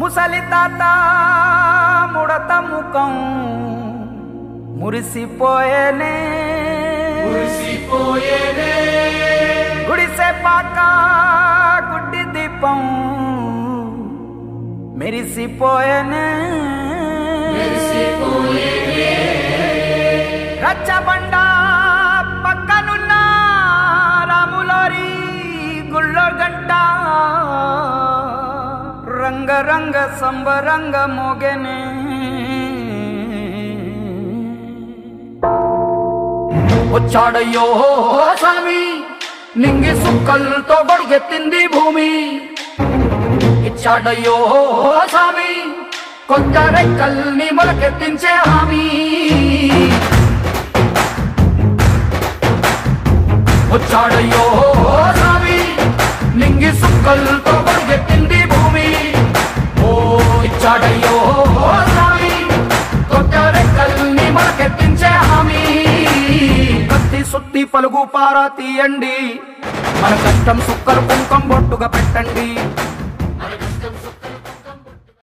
ముసలి తాత ముడత ముఖం మురిసిపోయేనే. మురిసిపోయేనే. గుడిసె పాక గుడ్డి దీపం మెరిసిపోయేనే. మెరిసిపోయేనే. రచ్చబండ रंग रंग संबरंग मोगने। उछाड़ियो हो स्वामी निंगे सुकल तो बढ़िए तिंदी भूमि। इच्छाड़ियो हो स्वामी कोचारे कल निमल के तिंचे हामी। उछाड़ियो हो स्वामी निंगे सुकल तो बढ़िए రెక్కల్ని హామీ. కత్తి సుత్తి పలుగు పారా తీయండి. మన కష్టం సుక్కలు కుంకం బొట్టుగా పెట్టండి.